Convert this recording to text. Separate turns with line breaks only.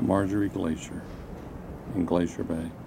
the Marjorie Glacier in Glacier Bay.